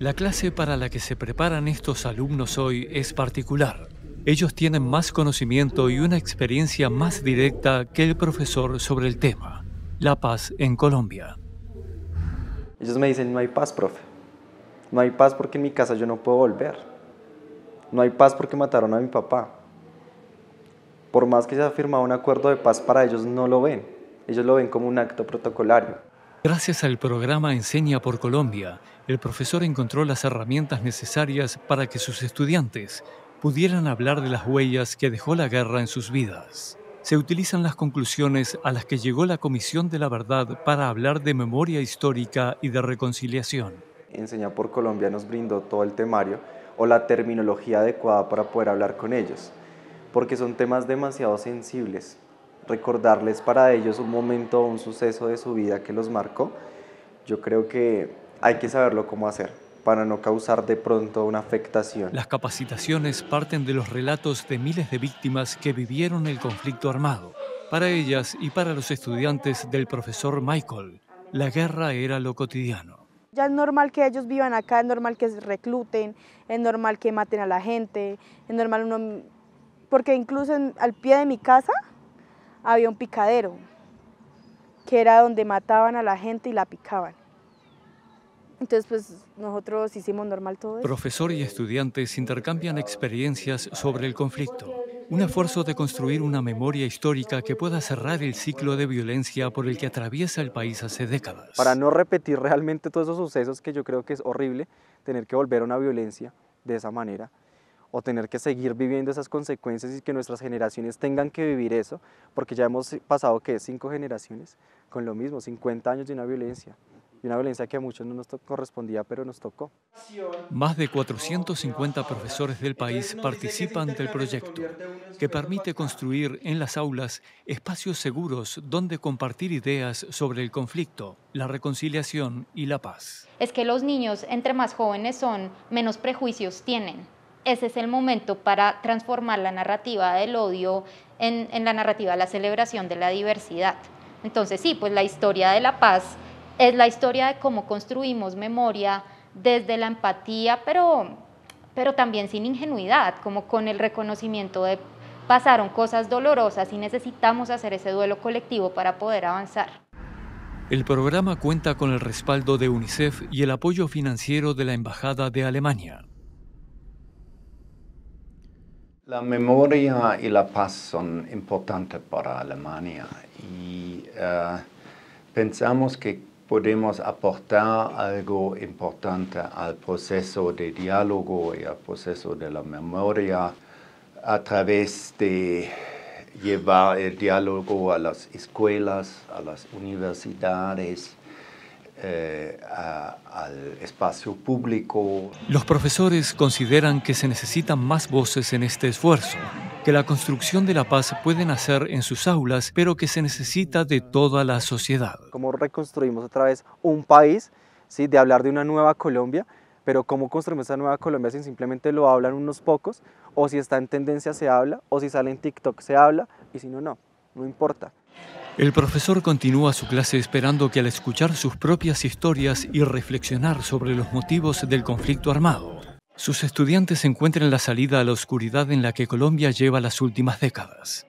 La clase para la que se preparan estos alumnos hoy es particular. Ellos tienen más conocimiento y una experiencia más directa que el profesor sobre el tema, la paz en Colombia. Ellos me dicen, no hay paz, profe. No hay paz porque en mi casa yo no puedo volver. No hay paz porque mataron a mi papá. Por más que se ha firmado un acuerdo de paz, para ellos no lo ven. Ellos lo ven como un acto protocolario. Gracias al programa Enseña por Colombia, el profesor encontró las herramientas necesarias para que sus estudiantes pudieran hablar de las huellas que dejó la guerra en sus vidas. Se utilizan las conclusiones a las que llegó la Comisión de la Verdad para hablar de memoria histórica y de reconciliación. Enseña por Colombia nos brindó todo el temario o la terminología adecuada para poder hablar con ellos, porque son temas demasiado sensibles, recordarles para ellos un momento o un suceso de su vida que los marcó, yo creo que hay que saberlo cómo hacer para no causar de pronto una afectación. Las capacitaciones parten de los relatos de miles de víctimas que vivieron el conflicto armado. Para ellas y para los estudiantes del profesor Michael, la guerra era lo cotidiano. Ya es normal que ellos vivan acá, es normal que se recluten, es normal que maten a la gente, es normal uno... Porque incluso al pie de mi casa había un picadero, que era donde mataban a la gente y la picaban. Entonces, pues nosotros hicimos normal todo eso. Profesor y estudiantes intercambian experiencias sobre el conflicto, un esfuerzo de construir una memoria histórica que pueda cerrar el ciclo de violencia por el que atraviesa el país hace décadas. Para no repetir realmente todos esos sucesos que yo creo que es horrible tener que volver a una violencia de esa manera, o tener que seguir viviendo esas consecuencias y que nuestras generaciones tengan que vivir eso, porque ya hemos pasado, ¿qué? Cinco generaciones con lo mismo, 50 años de una violencia, y una violencia que a muchos no nos correspondía, pero nos tocó. Más de 450 profesores del país participan del proyecto, que permite construir en las aulas espacios seguros donde compartir ideas sobre el conflicto, la reconciliación y la paz. Es que los niños, entre más jóvenes son, menos prejuicios tienen ese es el momento para transformar la narrativa del odio en, la narrativa de la celebración de la diversidad. Entonces sí, pues la historia de la paz es la historia de cómo construimos memoria desde la empatía, pero, pero también sin ingenuidad, como con el reconocimiento de pasaron cosas dolorosas y necesitamos hacer ese duelo colectivo para poder avanzar. El programa cuenta con el respaldo de UNICEF y el apoyo financiero de la Embajada de Alemania. La memoria y la paz son importantes para Alemania y eh, pensamos que podemos aportar algo importante al proceso de diálogo y al proceso de la memoria a través de llevar el diálogo a las escuelas, a las universidades, eh, al espacio público. Los profesores consideran que se necesitan más voces en este esfuerzo, que la construcción de la paz puede nacer en sus aulas, pero que se necesita de toda la sociedad. ¿Cómo reconstruimos otra vez un país? ¿sí? De hablar de una nueva Colombia, pero cómo construimos esa nueva Colombia si simplemente lo hablan unos pocos, o si está en tendencia se habla, o si sale en TikTok se habla, y si no, no, no importa. El profesor continúa su clase esperando que al escuchar sus propias historias y reflexionar sobre los motivos del conflicto armado, sus estudiantes encuentren la salida a la oscuridad en la que Colombia lleva las últimas décadas.